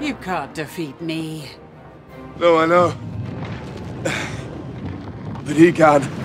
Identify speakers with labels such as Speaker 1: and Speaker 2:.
Speaker 1: You can't defeat me.
Speaker 2: No, I know. But he can.